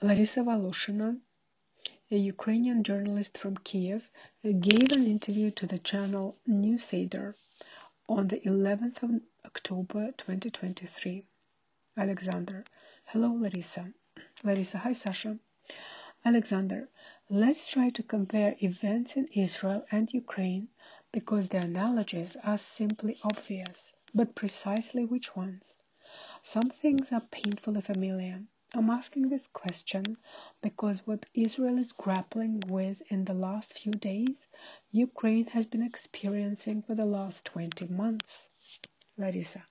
Larissa Voloshina, a Ukrainian journalist from Kiev, gave an interview to the channel Newseder on the 11th of October 2023. Alexander. Hello, Larissa. Larissa, hi, Sasha. Alexander, let's try to compare events in Israel and Ukraine because the analogies are simply obvious, but precisely which ones? Some things are painfully familiar. I'm asking this question because what Israel is grappling with in the last few days, Ukraine has been experiencing for the last 20 months. Larissa,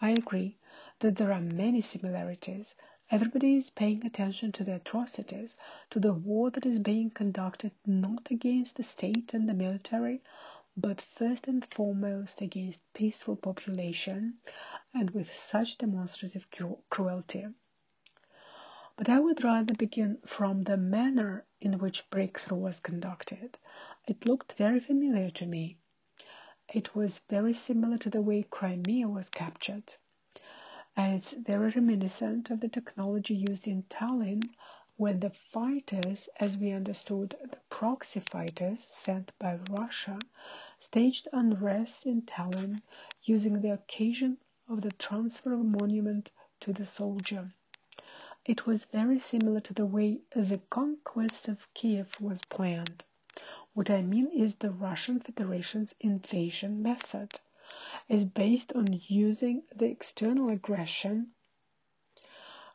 I agree that there are many similarities. Everybody is paying attention to the atrocities, to the war that is being conducted not against the state and the military, but first and foremost against peaceful population and with such demonstrative cru- cruelty. But I would rather begin from the manner in which breakthrough was conducted. It looked very familiar to me. It was very similar to the way Crimea was captured. And it's very reminiscent of the technology used in Tallinn, when the fighters, as we understood, the proxy fighters sent by Russia, staged unrest in Tallinn using the occasion of the transfer of a monument to the soldier. It was very similar to the way the conquest of Kiev was planned. What I mean is the Russian Federation's invasion method is based on using the external aggression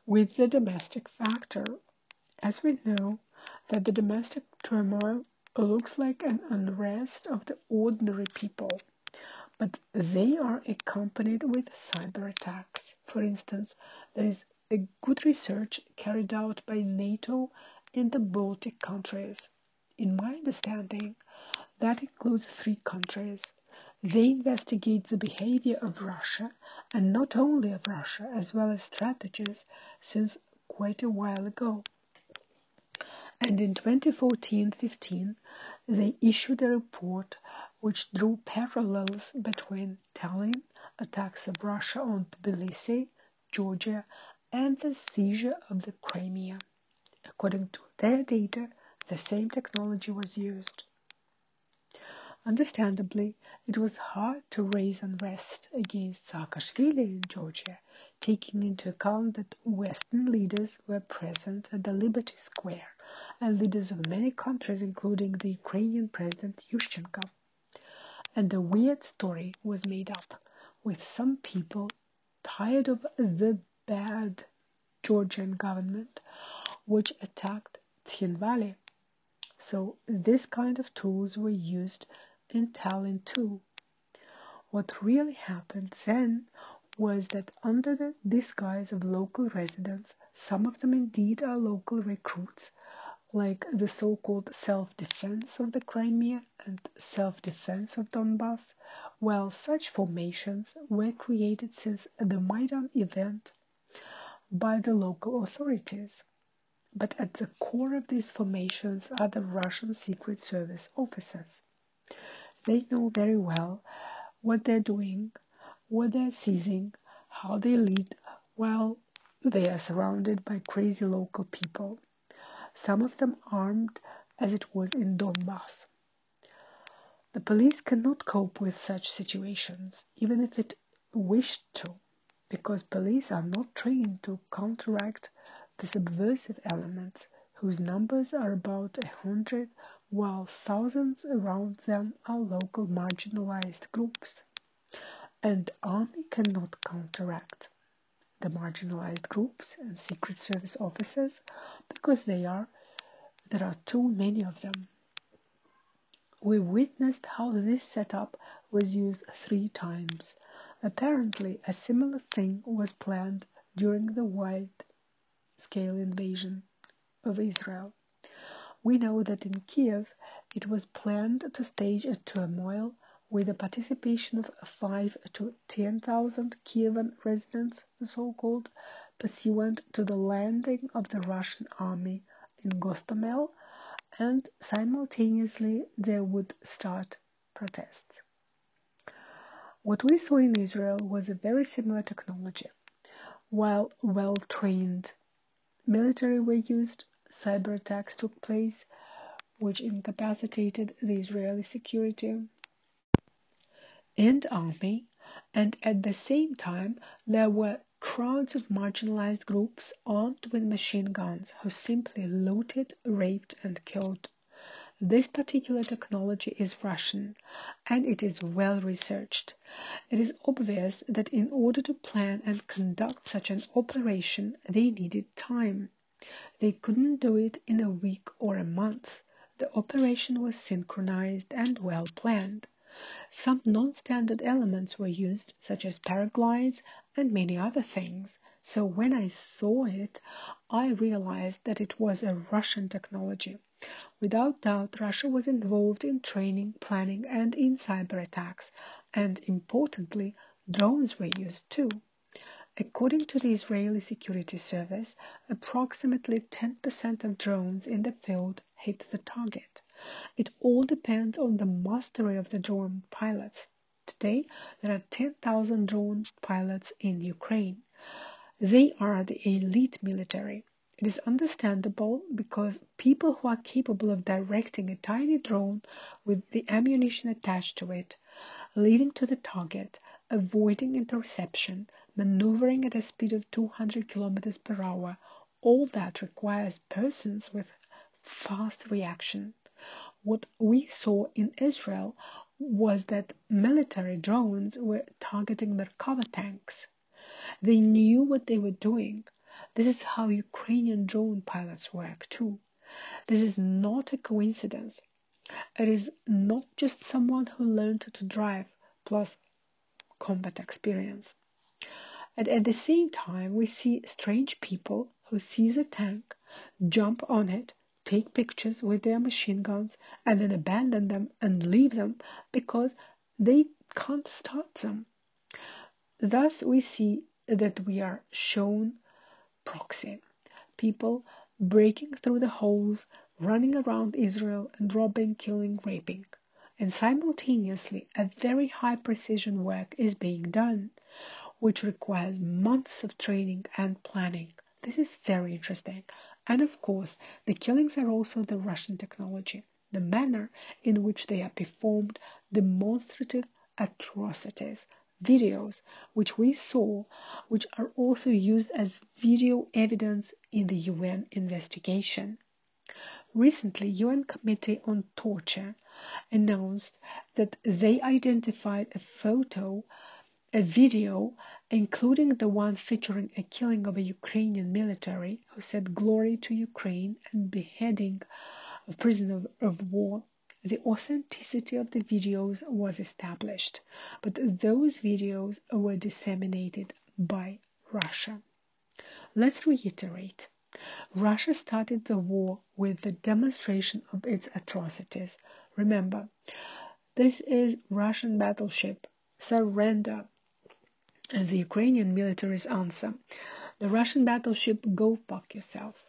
with the domestic factor. As we know that the domestic turmoil looks like an unrest of the ordinary people, but they are accompanied with cyber attacks. For instance, there is a good research carried out by NATO in the Baltic countries. In my understanding, that includes three countries. They investigate the behavior of Russia, and not only of Russia, as well as strategies, since quite a while ago. And in 2014-15, they issued a report which drew parallels between Tallinn, attacks of Russia on Tbilisi, Georgia, and the seizure of the Crimea. According to their data, the same technology was used. Understandably, it was hard to raise unrest against Saakashvili in Georgia, taking into account that Western leaders were present at the Liberty Square and leaders of many countries, including the Ukrainian President Yushchenko. And the weird story was made up, with some people tired of the bad Georgian government, which attacked Tskhinvali. So this kind of tools were used in Tallinn too. What really happened then was that under the disguise of local residents, some of them indeed are local recruits, like the so-called self-defense of the Crimea and self-defense of Donbass, while such formations were created since the Maidan event by the local authorities. But at the core of these formations are the Russian Secret Service officers. They know very well what they're doing, what they're seizing, how they lead, while they are surrounded by crazy local people, some of them armed as it was in Donbass. The police cannot cope with such situations, even if it wished to because police are not trained to counteract the subversive elements whose numbers are about a hundred while thousands around them are local marginalized groups. And army cannot counteract the marginalized groups and secret service officers because they are there are too many of them. We witnessed how this setup was used three times Apparently, a similar thing was planned during the wide-scale invasion of Israel. We know that in Kiev it was planned to stage a turmoil with the participation of 5 to 10,000 Kievan residents, so-called, pursuant to the landing of the Russian army in Gostomel, and simultaneously there would start protests. What we saw in Israel was a very similar technology. While well trained military were used, cyber attacks took place, which incapacitated the Israeli security and army, and at the same time there were crowds of marginalized groups armed with machine guns who simply looted, raped, and killed. This particular technology is Russian and it is well researched. It is obvious that in order to plan and conduct such an operation, they needed time. They couldn't do it in a week or a month. The operation was synchronized and well planned. Some non-standard elements were used, such as paraglides and many other things. So when I saw it, I realized that it was a Russian technology. Without doubt, Russia was involved in training, planning, and in cyber attacks, and importantly, drones were used too. According to the Israeli Security Service, approximately 10% of drones in the field hit the target. It all depends on the mastery of the drone pilots. Today, there are 10,000 drone pilots in Ukraine. They are the elite military. It is understandable because people who are capable of directing a tiny drone with the ammunition attached to it, leading to the target, avoiding interception, maneuvering at a speed of 200 kilometers per hour, all that requires persons with fast reaction. What we saw in Israel was that military drones were targeting Merkava tanks. They knew what they were doing. This is how Ukrainian drone pilots work too. This is not a coincidence. It is not just someone who learned to drive plus combat experience. And at the same time, we see strange people who seize a tank, jump on it, take pictures with their machine guns and then abandon them and leave them because they can't start them. Thus, we see that we are shown proxy people breaking through the holes, running around Israel and robbing, killing, raping. And simultaneously, a very high precision work is being done, which requires months of training and planning. This is very interesting. And of course, the killings are also the Russian technology. The manner in which they are performed, demonstrative atrocities, videos which we saw, which are also used as video evidence in the UN investigation. Recently, UN Committee on Torture announced that they identified a photo a video, including the one featuring a killing of a Ukrainian military who said glory to Ukraine and beheading a prisoner of war, the authenticity of the videos was established, but those videos were disseminated by Russia. Let's reiterate. Russia started the war with the demonstration of its atrocities. Remember, this is Russian battleship. Surrender and the Ukrainian military's answer, the Russian battleship Go Fuck Yourself.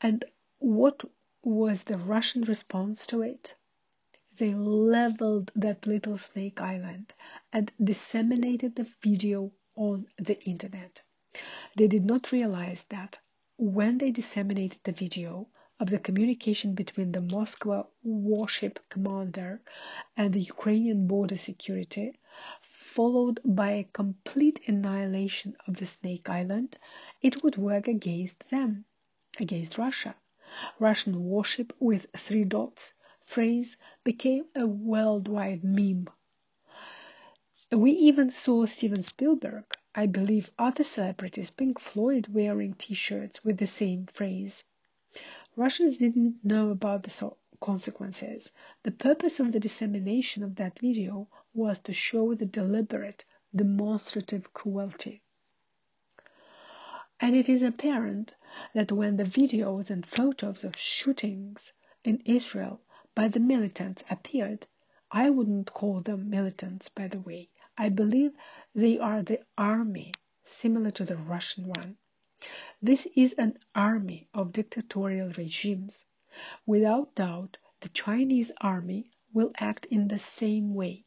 And what was the Russian response to it? They leveled that little snake island and disseminated the video on the internet. They did not realize that when they disseminated the video of the communication between the Moscow warship commander and the Ukrainian border security, followed by a complete annihilation of the Snake Island, it would work against them, against Russia. Russian warship with three dots phrase became a worldwide meme. We even saw Steven Spielberg, I believe other celebrities, Pink Floyd wearing t-shirts with the same phrase. Russians didn't know about the consequences. The purpose of the dissemination of that video was to show the deliberate, demonstrative cruelty. And it is apparent that when the videos and photos of shootings in Israel by the militants appeared, I wouldn't call them militants, by the way. I believe they are the army, similar to the Russian one. This is an army of dictatorial regimes. Without doubt, the Chinese army will act in the same way.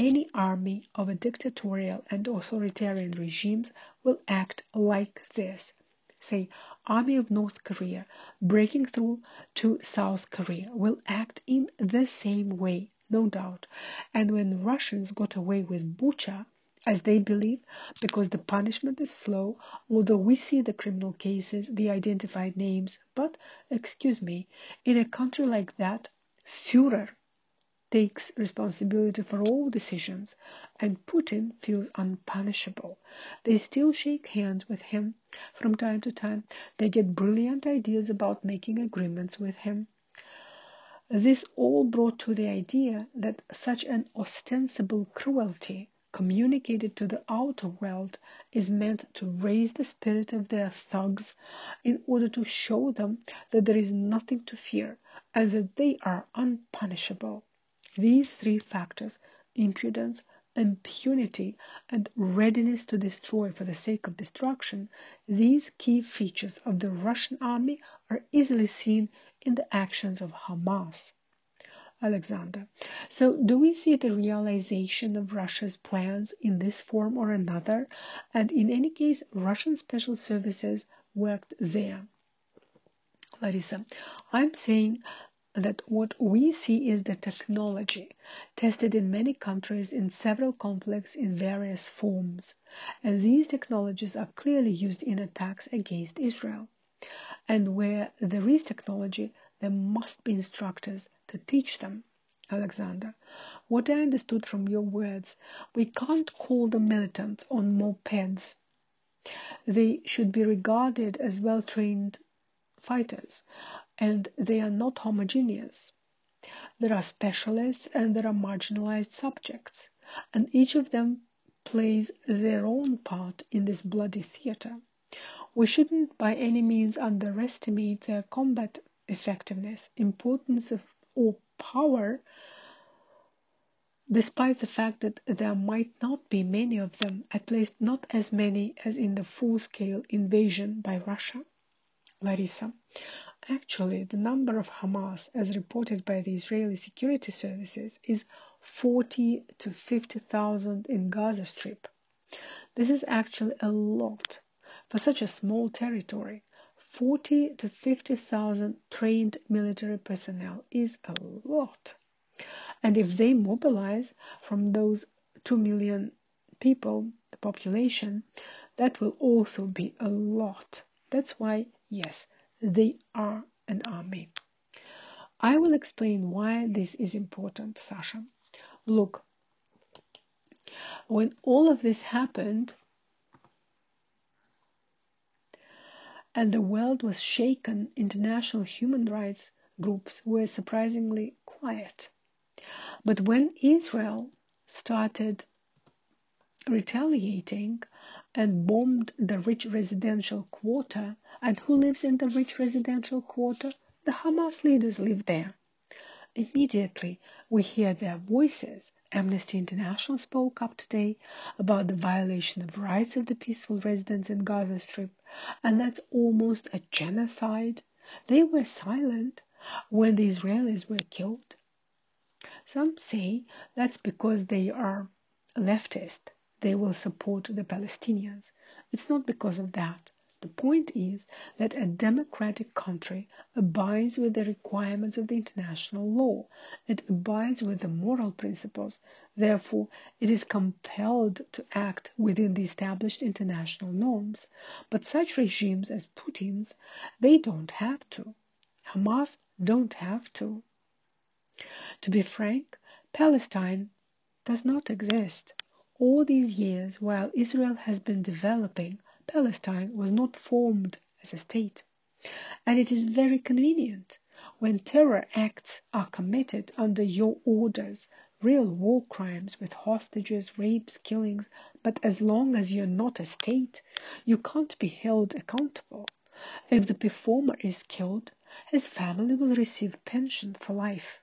Any army of a dictatorial and authoritarian regimes will act like this. Say, army of North Korea breaking through to South Korea will act in the same way, no doubt. And when Russians got away with Bucha, as they believe, because the punishment is slow, although we see the criminal cases, the identified names. But, excuse me, in a country like that, Führer takes responsibility for all decisions, and Putin feels unpunishable. They still shake hands with him from time to time. They get brilliant ideas about making agreements with him. This all brought to the idea that such an ostensible cruelty communicated to the outer world is meant to raise the spirit of their thugs in order to show them that there is nothing to fear and that they are unpunishable. These three factors, impudence, impunity, and readiness to destroy for the sake of destruction, these key features of the Russian army are easily seen in the actions of Hamas. Alexander. So, do we see the realization of Russia's plans in this form or another? And in any case, Russian special services worked there. Larissa, I'm saying that what we see is the technology tested in many countries in several conflicts in various forms, and these technologies are clearly used in attacks against Israel. And where there is technology, there must be instructors to teach them. Alexander, what I understood from your words, we can't call the militants on mopeds. They should be regarded as well trained fighters and they are not homogeneous. There are specialists and there are marginalized subjects, and each of them plays their own part in this bloody theater. We shouldn't by any means underestimate their combat effectiveness, importance of, or power, despite the fact that there might not be many of them, at least not as many as in the full-scale invasion by Russia. Larissa, Actually, the number of Hamas, as reported by the Israeli security services, is 40 to 50,000 in Gaza Strip. This is actually a lot for such a small territory. 40 to 50,000 trained military personnel is a lot. And if they mobilize from those 2 million people, the population, that will also be a lot. That's why, yes, they are an army. I will explain why this is important, Sasha. Look, when all of this happened and the world was shaken, international human rights groups were surprisingly quiet. But when Israel started retaliating and bombed the rich residential quarter. And who lives in the rich residential quarter? The Hamas leaders live there. Immediately, we hear their voices. Amnesty International spoke up today about the violation of rights of the peaceful residents in Gaza Strip, and that's almost a genocide. They were silent when the Israelis were killed. Some say that's because they are leftist they will support the Palestinians. It's not because of that. The point is that a democratic country abides with the requirements of the international law. It abides with the moral principles. Therefore, it is compelled to act within the established international norms. But such regimes as Putin's, they don't have to. Hamas don't have to. To be frank, Palestine does not exist. All these years, while Israel has been developing, Palestine was not formed as a state. And it is very convenient when terror acts are committed under your orders, real war crimes with hostages, rapes, killings, but as long as you're not a state, you can't be held accountable. If the performer is killed, his family will receive pension for life.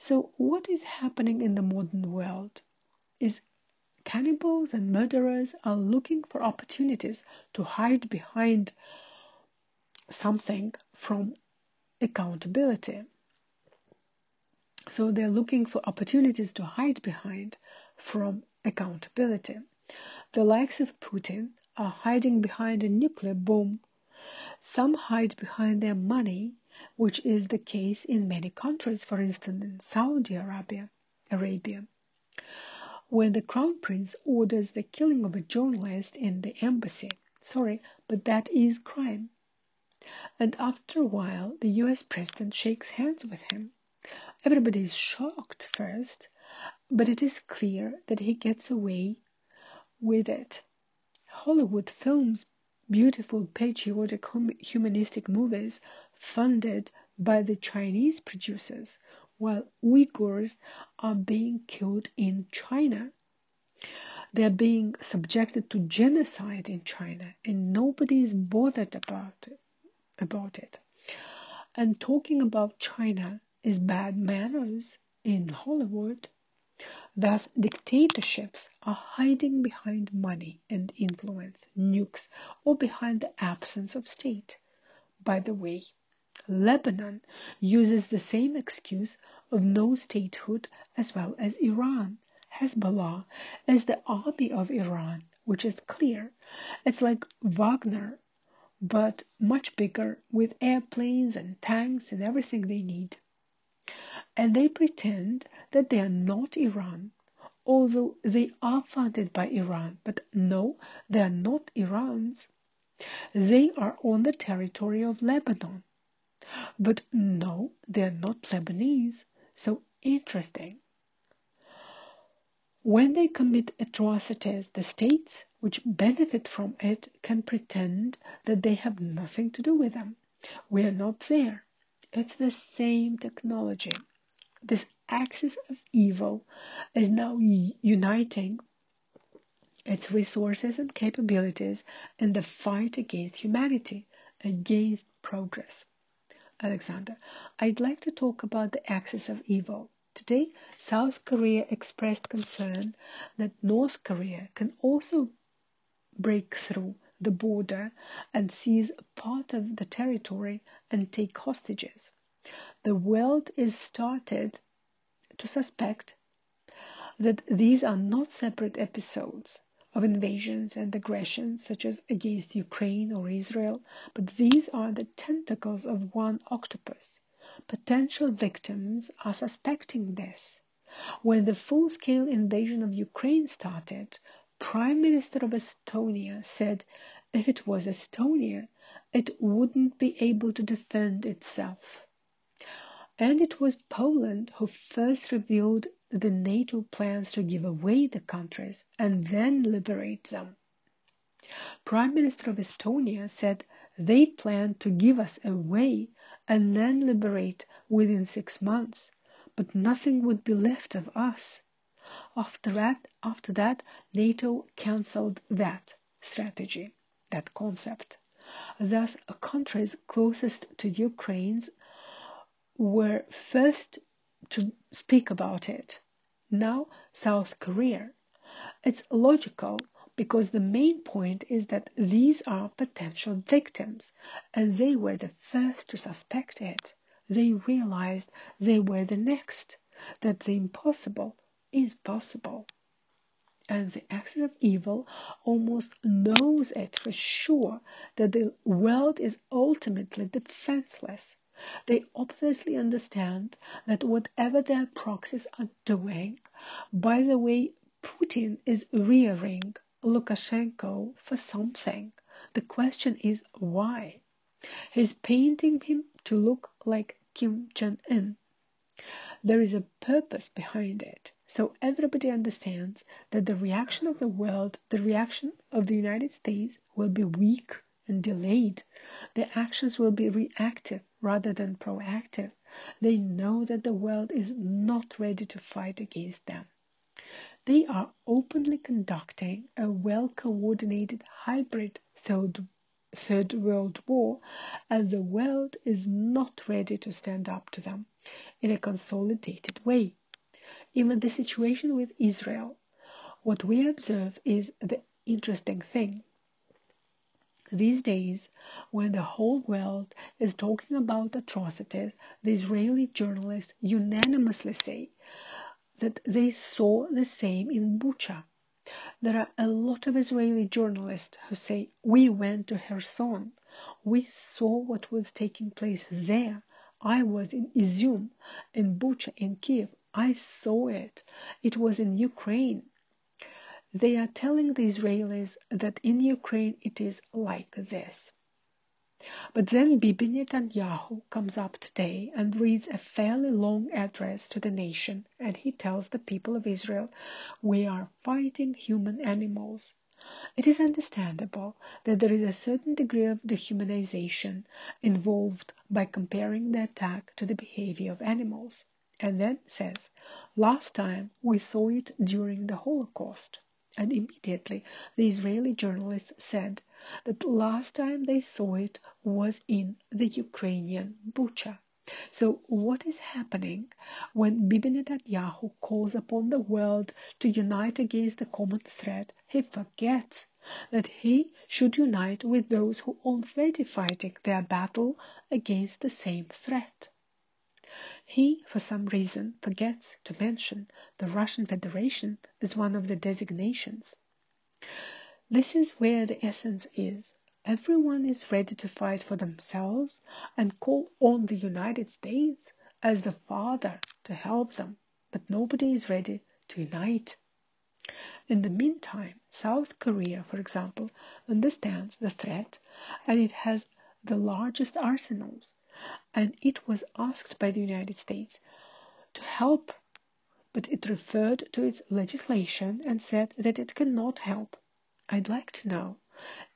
So, what is happening in the modern world? Is cannibals and murderers are looking for opportunities to hide behind something from accountability. So they're looking for opportunities to hide behind from accountability. The likes of Putin are hiding behind a nuclear bomb Some hide behind their money, which is the case in many countries, for instance in Saudi Arabia. Arabia. When the crown prince orders the killing of a journalist in the embassy, sorry, but that is crime. And after a while, the US president shakes hands with him. Everybody is shocked first, but it is clear that he gets away with it. Hollywood films beautiful patriotic humanistic movies funded by the Chinese producers, while Uyghurs are being killed in China. They're being subjected to genocide in China, and nobody is bothered about it, about it. And talking about China is bad manners in Hollywood. Thus, dictatorships are hiding behind money and influence, nukes, or behind the absence of state. By the way, Lebanon uses the same excuse of no statehood as well as Iran. Hezbollah is the army of Iran, which is clear. It's like Wagner, but much bigger with airplanes and tanks and everything they need and they pretend that they are not Iran, although they are funded by Iran. But no, they are not Iran's. They are on the territory of Lebanon. But no, they are not Lebanese. So interesting. When they commit atrocities, the states which benefit from it can pretend that they have nothing to do with them. We are not there. It's the same technology. This axis of evil is now uniting its resources and capabilities in the fight against humanity, against progress. Alexander, I'd like to talk about the axis of evil. Today, South Korea expressed concern that North Korea can also break through the border and seize part of the territory and take hostages. The world is started to suspect that these are not separate episodes of invasions and aggressions such as against Ukraine or Israel, but these are the tentacles of one octopus. Potential victims are suspecting this. When the full-scale invasion of Ukraine started, Prime Minister of Estonia said if it was Estonia, it wouldn't be able to defend itself. And it was Poland who first revealed the NATO plans to give away the countries and then liberate them. Prime Minister of Estonia said they plan to give us away and then liberate within six months, but nothing would be left of us. After that, after that, NATO cancelled that strategy, that concept. Thus, countries closest to Ukraine's were first to speak about it. Now, South Korea. It's logical because the main point is that these are potential victims and they were the first to suspect it. They realized they were the next, that the impossible is possible. And the axis of evil almost knows it for sure that the world is ultimately defenseless they obviously understand that whatever their proxies are doing, by the way, Putin is rearing Lukashenko for something. The question is why? He's painting him to look like Kim Jong un. There is a purpose behind it. So everybody understands that the reaction of the world, the reaction of the United States will be weak and delayed. The actions will be reactive rather than proactive. They know that the world is not ready to fight against them. They are openly conducting a well coordinated hybrid third, third World War, and the world is not ready to stand up to them in a consolidated way. Even the situation with Israel, what we observe is the interesting thing these days, when the whole world is talking about atrocities, the Israeli journalists unanimously say that they saw the same in Bucha. There are a lot of Israeli journalists who say, We went to Kherson. We saw what was taking place there. I was in Izium, in Bucha, in Kiev. I saw it. It was in Ukraine. They are telling the Israelis that in Ukraine it is like this. But then Bibi Netanyahu comes up today and reads a fairly long address to the nation, and he tells the people of Israel, We are fighting human animals. It is understandable that there is a certain degree of dehumanization involved by comparing the attack to the behavior of animals, and then says, Last time we saw it during the Holocaust. And immediately the Israeli journalist said that last time they saw it was in the Ukrainian Bucha. So what is happening when Bibi Netanyahu calls upon the world to unite against the common threat? He forgets that he should unite with those who are already fighting their battle against the same threat. He, for some reason, forgets to mention the Russian Federation as one of the designations. This is where the essence is. Everyone is ready to fight for themselves and call on the United States as the father to help them, but nobody is ready to unite. In the meantime, South Korea, for example, understands the threat and it has the largest arsenals and it was asked by the United States to help, but it referred to its legislation and said that it cannot help. I'd like to know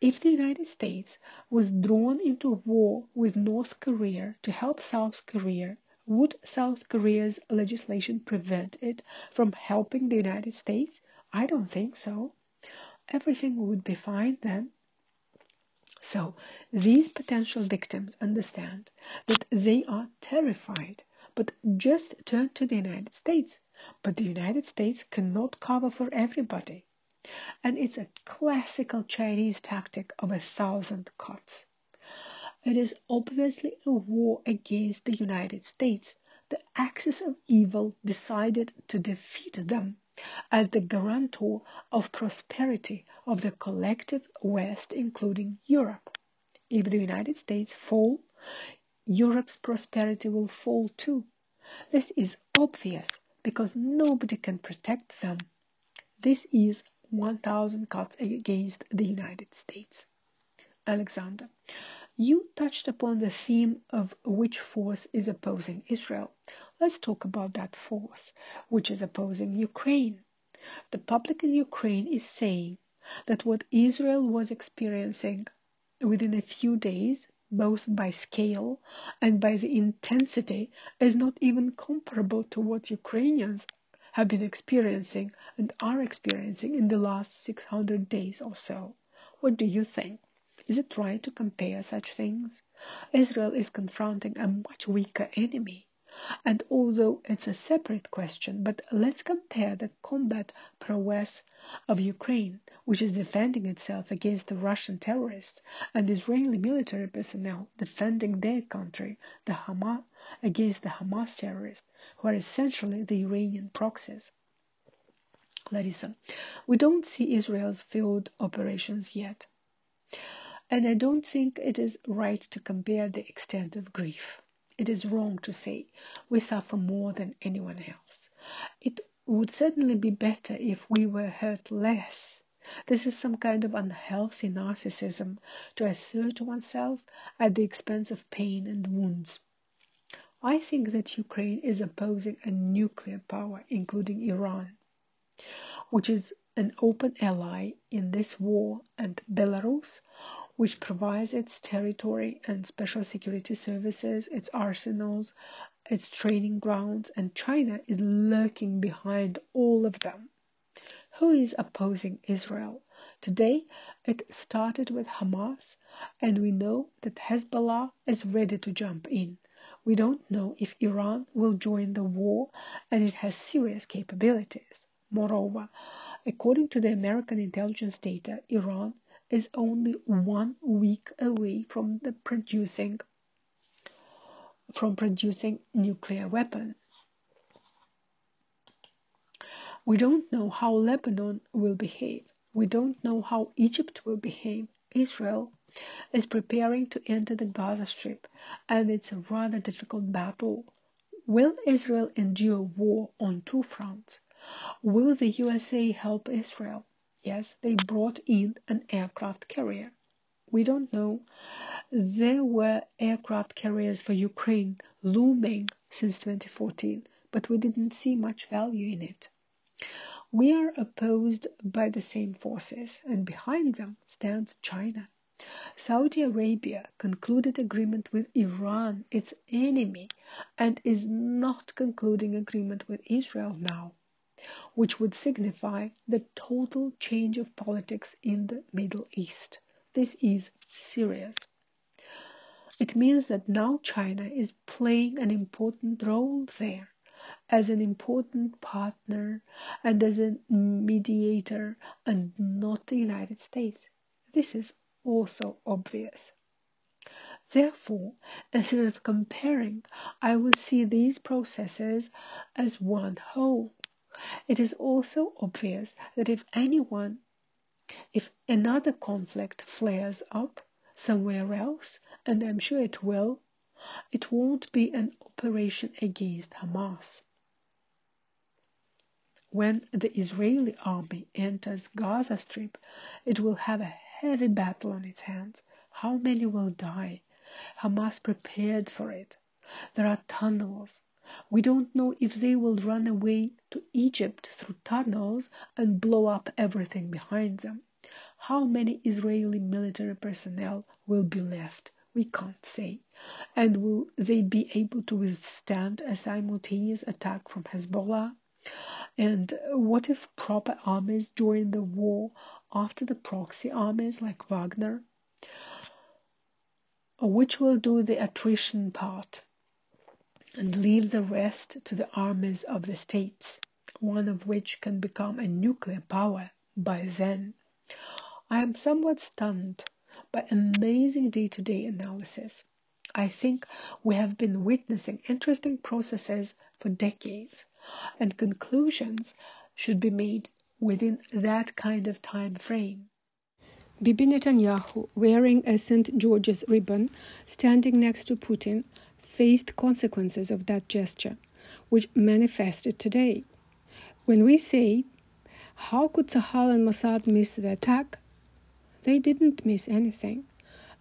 if the United States was drawn into war with North Korea to help South Korea, would South Korea's legislation prevent it from helping the United States? I don't think so. Everything would be fine then. So these potential victims understand that they are terrified, but just turn to the United States. But the United States cannot cover for everybody. And it's a classical Chinese tactic of a thousand cuts. It is obviously a war against the United States. The axis of evil decided to defeat them as the guarantor of prosperity of the collective West, including Europe. If the United States fall, Europe's prosperity will fall too. This is obvious because nobody can protect them. This is 1000 cuts against the United States. Alexander, you touched upon the theme of which force is opposing Israel. Let's talk about that force which is opposing Ukraine. The public in Ukraine is saying that what Israel was experiencing within a few days, both by scale and by the intensity, is not even comparable to what Ukrainians have been experiencing and are experiencing in the last 600 days or so. What do you think? Is it right to compare such things? Israel is confronting a much weaker enemy. And although it's a separate question, but let's compare the combat prowess of Ukraine, which is defending itself against the Russian terrorists, and Israeli military personnel defending their country, the Hamas, against the Hamas terrorists, who are essentially the Iranian proxies. Larissa, we don't see Israel's field operations yet. And I don't think it is right to compare the extent of grief. It is wrong to say we suffer more than anyone else. It would certainly be better if we were hurt less. This is some kind of unhealthy narcissism to assert oneself at the expense of pain and wounds. I think that Ukraine is opposing a nuclear power, including Iran, which is an open ally in this war, and Belarus, which provides its territory and special security services, its arsenals, its training grounds, and China is lurking behind all of them. Who is opposing Israel? Today, it started with Hamas, and we know that Hezbollah is ready to jump in. We don't know if Iran will join the war, and it has serious capabilities. Moreover, according to the American intelligence data, Iran is only one week away from the producing from producing nuclear weapons. We don't know how Lebanon will behave. We don't know how Egypt will behave. Israel is preparing to enter the Gaza Strip, and it's a rather difficult battle. Will Israel endure war on two fronts? Will the USA help Israel? Yes, they brought in an aircraft carrier. We don't know. There were aircraft carriers for Ukraine looming since 2014, but we didn't see much value in it. We are opposed by the same forces, and behind them stands China. Saudi Arabia concluded agreement with Iran, its enemy, and is not concluding agreement with Israel now, which would signify the total change of politics in the Middle East. This is serious. It means that now China is playing an important role there as an important partner and as a mediator and not the United States. This is also obvious. Therefore, instead of comparing, I will see these processes as one whole. It is also obvious that if anyone, if another conflict flares up somewhere else, and I'm sure it will, it won't be an operation against Hamas. When the Israeli army enters Gaza Strip, it will have a heavy battle on its hands. How many will die? Hamas prepared for it. There are tunnels. We don't know if they will run away to Egypt through tunnels and blow up everything behind them. How many Israeli military personnel will be left? We can't say. And will they be able to withstand a simultaneous attack from Hezbollah? And what if proper armies join the war after the proxy armies like Wagner, which will do the attrition part and leave the rest to the armies of the states, one of which can become a nuclear power by then. I am somewhat stunned by amazing day to day analysis. I think we have been witnessing interesting processes for decades, and conclusions should be made within that kind of time frame. Bibi Netanyahu, wearing a St. George's ribbon, standing next to Putin, faced consequences of that gesture, which manifested today. When we say, How could Tzahal and Mossad miss the attack? They didn't miss anything.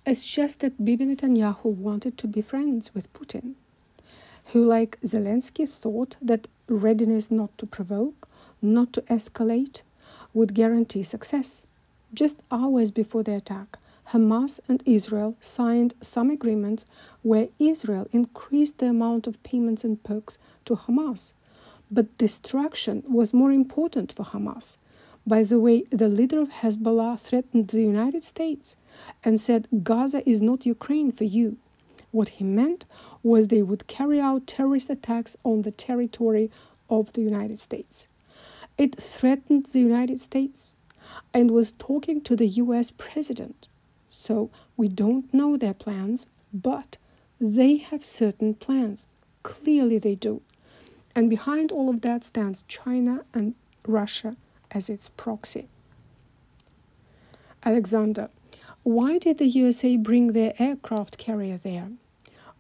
It's just that Bibi Netanyahu wanted to be friends with Putin, who, like Zelensky, thought that readiness not to provoke not to escalate would guarantee success. Just hours before the attack, Hamas and Israel signed some agreements where Israel increased the amount of payments and perks to Hamas. But destruction was more important for Hamas. By the way, the leader of Hezbollah threatened the United States and said Gaza is not Ukraine for you. What he meant was they would carry out terrorist attacks on the territory of the United States. It threatened the United States and was talking to the US president. So we don't know their plans, but they have certain plans. Clearly, they do. And behind all of that stands China and Russia as its proxy. Alexander, why did the USA bring their aircraft carrier there?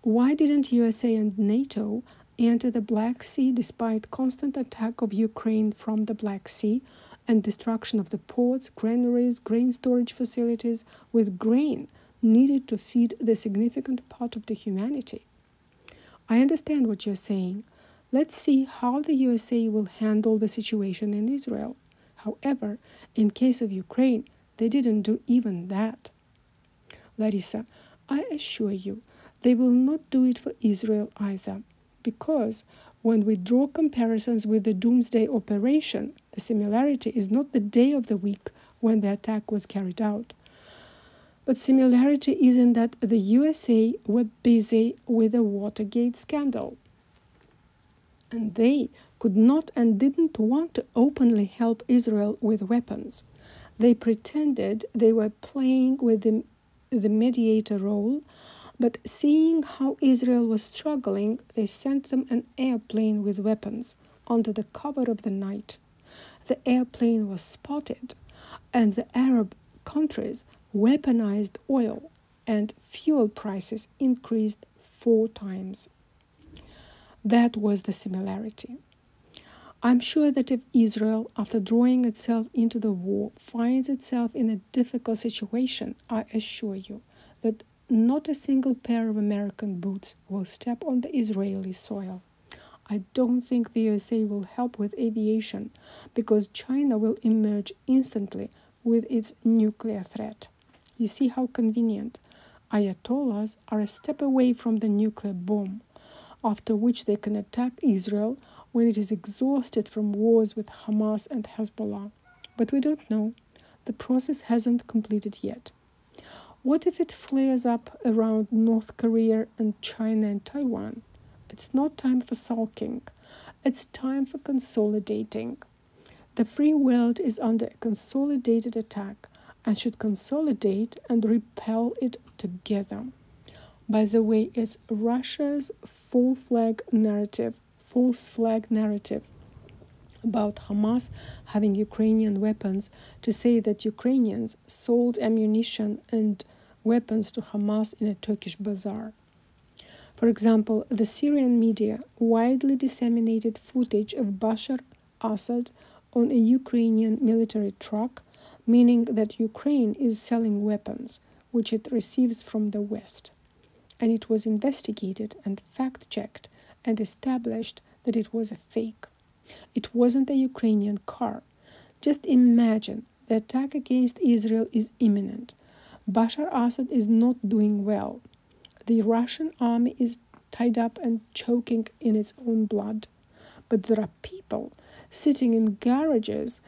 Why didn't USA and NATO enter the Black Sea despite constant attack of Ukraine from the Black Sea and destruction of the ports, granaries, grain storage facilities with grain needed to feed the significant part of the humanity. I understand what you're saying. Let's see how the USA will handle the situation in Israel. However, in case of Ukraine, they didn't do even that. Larissa, I assure you, they will not do it for Israel either because when we draw comparisons with the Doomsday Operation, the similarity is not the day of the week when the attack was carried out. But similarity is in that the USA were busy with the Watergate scandal. And they could not and didn't want to openly help Israel with weapons. They pretended they were playing with the, the mediator role but seeing how Israel was struggling, they sent them an airplane with weapons under the cover of the night. The airplane was spotted, and the Arab countries weaponized oil, and fuel prices increased four times. That was the similarity. I'm sure that if Israel, after drawing itself into the war, finds itself in a difficult situation, I assure you that not a single pair of American boots will step on the Israeli soil. I don't think the USA will help with aviation because China will emerge instantly with its nuclear threat. You see how convenient. Ayatollahs are a step away from the nuclear bomb, after which they can attack Israel when it is exhausted from wars with Hamas and Hezbollah. But we don't know. The process hasn't completed yet. What if it flares up around North Korea and China and Taiwan? It's not time for sulking. It's time for consolidating. The free world is under a consolidated attack and should consolidate and repel it together. By the way, it's Russia's full flag narrative, false flag narrative about Hamas having Ukrainian weapons to say that Ukrainians sold ammunition and weapons to Hamas in a Turkish bazaar. For example, the Syrian media widely disseminated footage of Bashar Assad on a Ukrainian military truck, meaning that Ukraine is selling weapons, which it receives from the West. And it was investigated and fact checked and established that it was a fake. It wasn't a Ukrainian car. Just imagine the attack against Israel is imminent. Bashar Assad is not doing well the Russian army is tied up and choking in its own blood. But there are people sitting in garages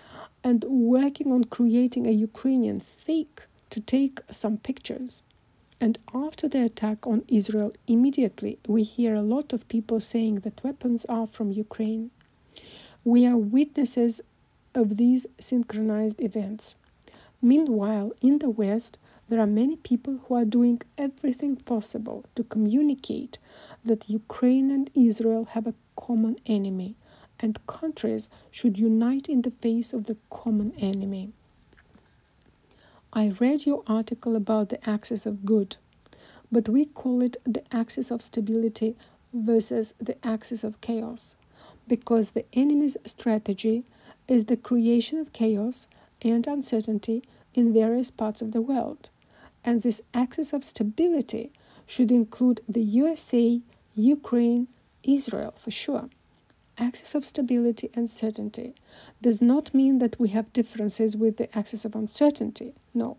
and working on creating a Ukrainian fake to take some pictures. And after the attack on Israel, immediately we hear a lot of people saying that weapons are from Ukraine. We are witnesses of these synchronized events. Meanwhile, in the West, there are many people who are doing everything possible to communicate that Ukraine and Israel have a common enemy, and countries should unite in the face of the common enemy. I read your article about the axis of good, but we call it the axis of stability versus the axis of chaos, because the enemy's strategy is the creation of chaos and uncertainty in various parts of the world and this axis of stability should include the USA, Ukraine, Israel for sure. Axis of stability and certainty does not mean that we have differences with the axis of uncertainty. No.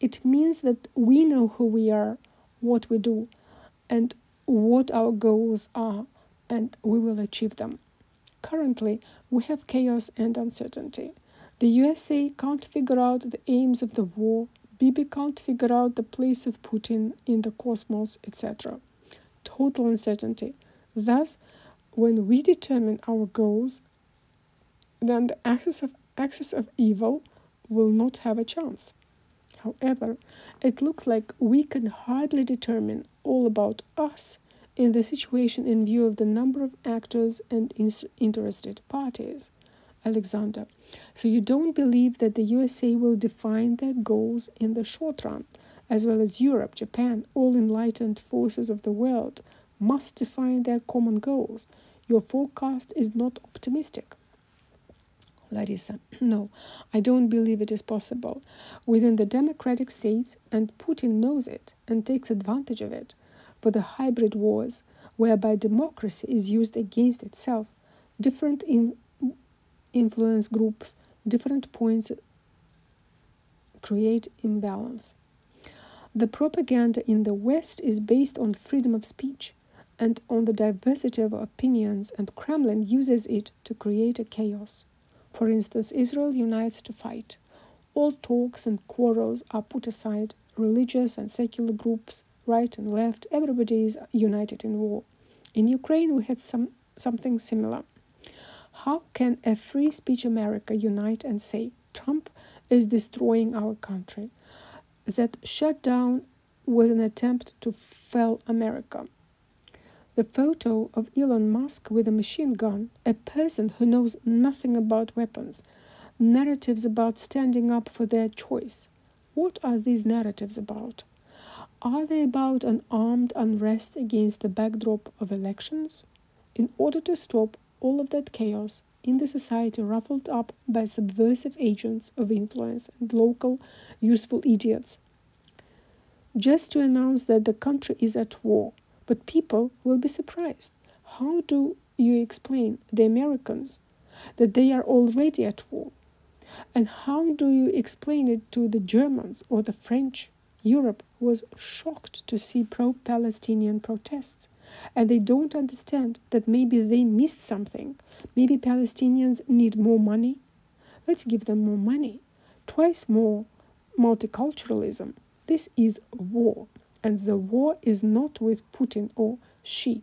It means that we know who we are, what we do, and what our goals are, and we will achieve them. Currently, we have chaos and uncertainty. The USA can't figure out the aims of the war Bibi can't figure out the place of Putin in the cosmos, etc. Total uncertainty. Thus, when we determine our goals, then the axis of axis of evil will not have a chance. However, it looks like we can hardly determine all about us in the situation in view of the number of actors and interested parties. Alexander. So you don't believe that the USA will define their goals in the short run, as well as Europe, Japan, all enlightened forces of the world must define their common goals. Your forecast is not optimistic. Larissa, no, I don't believe it is possible. Within the democratic states, and Putin knows it and takes advantage of it, for the hybrid wars, whereby democracy is used against itself, different in influence groups, different points create imbalance. The propaganda in the West is based on freedom of speech and on the diversity of opinions, and Kremlin uses it to create a chaos. For instance, Israel unites to fight. All talks and quarrels are put aside. Religious and secular groups, right and left, everybody is united in war. In Ukraine, we had some something similar. How can a free speech America unite and say Trump is destroying our country? That shutdown was an attempt to fell America. The photo of Elon Musk with a machine gun, a person who knows nothing about weapons, narratives about standing up for their choice. What are these narratives about? Are they about an armed unrest against the backdrop of elections? In order to stop all of that chaos in the society ruffled up by subversive agents of influence and local useful idiots, just to announce that the country is at war, but people will be surprised. How do you explain the Americans that they are already at war? And how do you explain it to the Germans or the French? Europe was shocked to see pro Palestinian protests, and they don't understand that maybe they missed something. Maybe Palestinians need more money. Let's give them more money, twice more multiculturalism. This is war, and the war is not with Putin or Xi.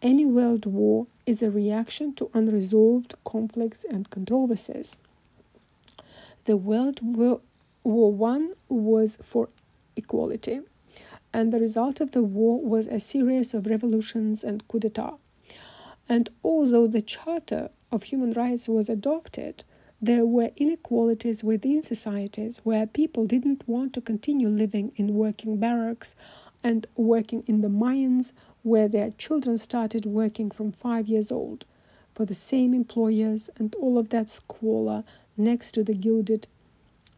Any world war is a reaction to unresolved conflicts and controversies. The World War, One was for equality, and the result of the war was a series of revolutions and coup d'etat. And although the Charter of Human Rights was adopted, there were inequalities within societies where people didn't want to continue living in working barracks and working in the mines where their children started working from five years old for the same employers and all of that squalor next to the gilded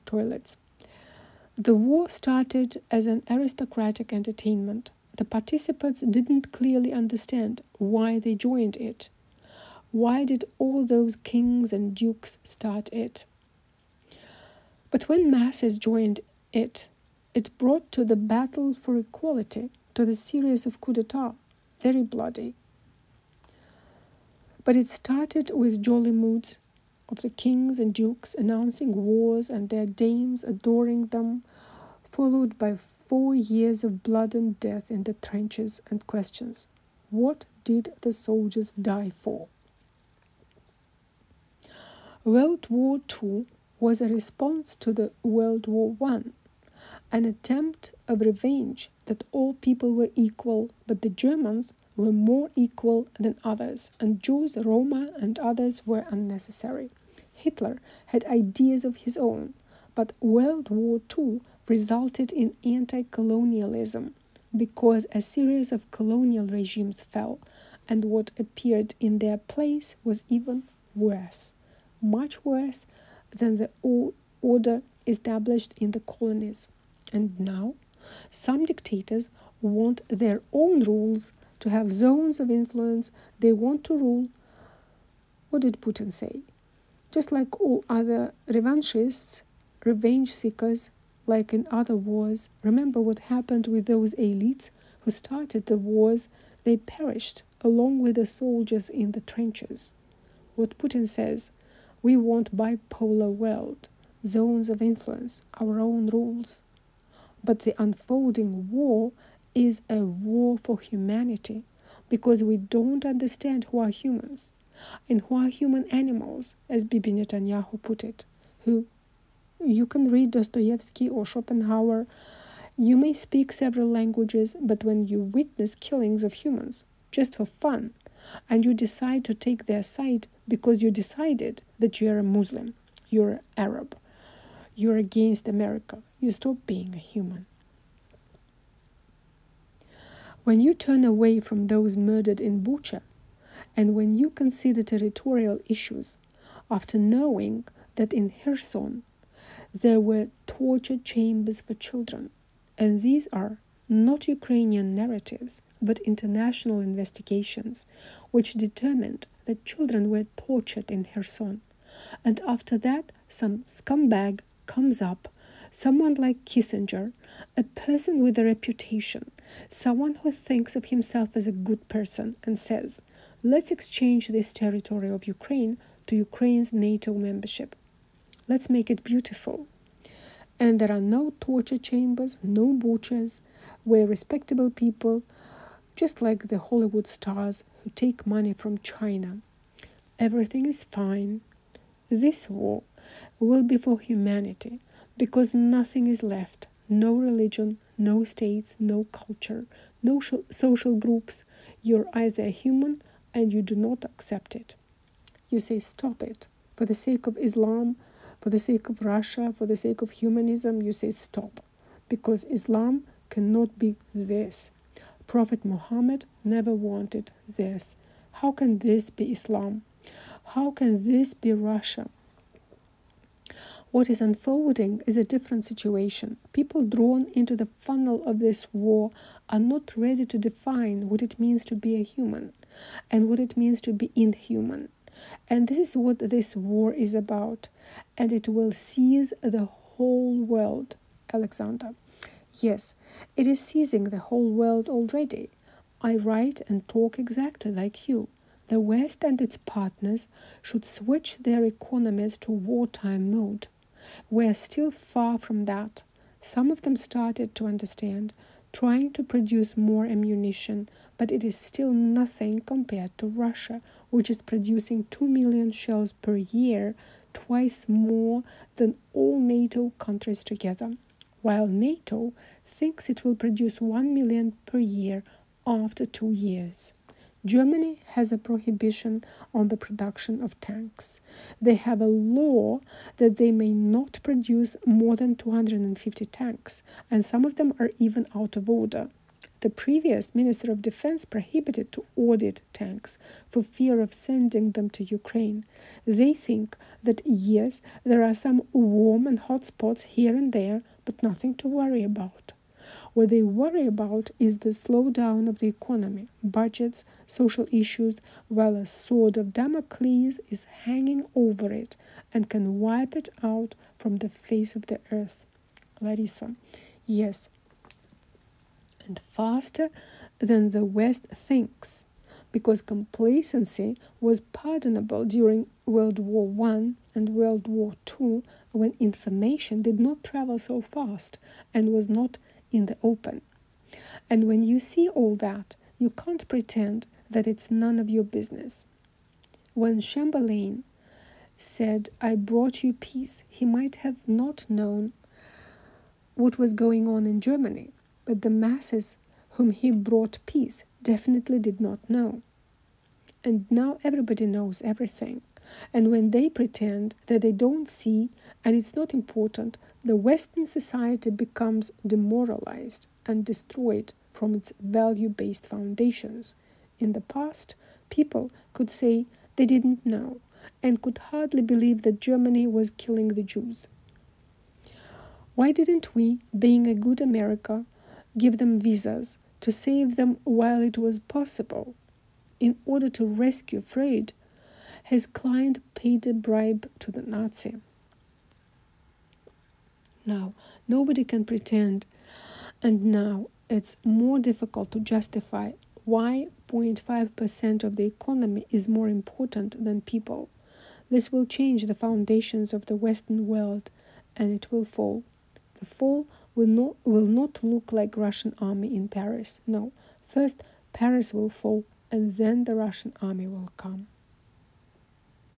toilets. The war started as an aristocratic entertainment. The participants didn't clearly understand why they joined it. Why did all those kings and dukes start it? But when masses joined it, it brought to the battle for equality, to the series of coup d'etat, very bloody. But it started with jolly moods of the kings and dukes announcing wars and their dames adoring them, followed by four years of blood and death in the trenches and questions. What did the soldiers die for? World War II was a response to the World War I, an attempt of revenge that all people were equal, but the Germans were more equal than others, and Jews, Roma, and others were unnecessary. Hitler had ideas of his own, but World War II resulted in anti colonialism because a series of colonial regimes fell, and what appeared in their place was even worse much worse than the order established in the colonies. And now, some dictators want their own rules to have zones of influence. They want to rule. What did Putin say? Just like all other revanchists, revenge seekers, like in other wars, remember what happened with those elites who started the wars? They perished along with the soldiers in the trenches. What Putin says we want bipolar world, zones of influence, our own rules. But the unfolding war is a war for humanity because we don't understand who are humans and who are human animals, as Bibi Netanyahu put it, who you can read Dostoevsky or Schopenhauer. You may speak several languages, but when you witness killings of humans just for fun, and you decide to take their side because you decided that you're a Muslim, you're Arab, you're against America, you stop being a human. When you turn away from those murdered in Bucha, and when you consider territorial issues, after knowing that in Kherson there were torture chambers for children, and these are not Ukrainian narratives, but international investigations, which determined that children were tortured in Kherson. And after that, some scumbag comes up, someone like Kissinger, a person with a reputation, someone who thinks of himself as a good person, and says, Let's exchange this territory of Ukraine to Ukraine's NATO membership. Let's make it beautiful. And there are no torture chambers, no butchers, where respectable people, just like the Hollywood stars who take money from China, everything is fine. This war will be for humanity because nothing is left no religion, no states, no culture, no social groups. You're either human and you do not accept it. You say, Stop it. For the sake of Islam, For the sake of Russia, for the sake of humanism, you say stop. Because Islam cannot be this. Prophet Muhammad never wanted this. How can this be Islam? How can this be Russia? What is unfolding is a different situation. People drawn into the funnel of this war are not ready to define what it means to be a human and what it means to be inhuman. And this is what this war is about. And it will seize the whole world, Alexander. Yes, it is seizing the whole world already. I write and talk exactly like you. The West and its partners should switch their economies to wartime mode. We are still far from that. Some of them started to understand, trying to produce more ammunition, but it is still nothing compared to Russia, which is producing 2 million shells per year, twice more than all NATO countries together, while NATO thinks it will produce 1 million per year after two years. Germany has a prohibition on the production of tanks. They have a law that they may not produce more than 250 tanks, and some of them are even out of order. The previous Minister of Defense prohibited to audit tanks for fear of sending them to Ukraine. They think that yes, there are some warm and hot spots here and there, but nothing to worry about. What they worry about is the slowdown of the economy, budgets, social issues, while a sword of Damocles is hanging over it and can wipe it out from the face of the earth. Larissa, yes, and faster than the West thinks, because complacency was pardonable during World War I and World War II when information did not travel so fast and was not in the open. And when you see all that, you can't pretend that it's none of your business. When Chamberlain said, I brought you peace, he might have not known what was going on in Germany, but the masses whom he brought peace definitely did not know. And now everybody knows everything. And when they pretend that they don't see and it's not important, the Western society becomes demoralized and destroyed from its value based foundations. In the past, people could say they didn't know and could hardly believe that Germany was killing the Jews. Why didn't we, being a good America, give them visas to save them while it was possible? In order to rescue Freud, his client paid a bribe to the Nazi. Now, nobody can pretend, and now it's more difficult to justify why 0.5% of the economy is more important than people. This will change the foundations of the Western world and it will fall. The fall will not, will not look like Russian army in Paris. No, first Paris will fall and then the Russian army will come.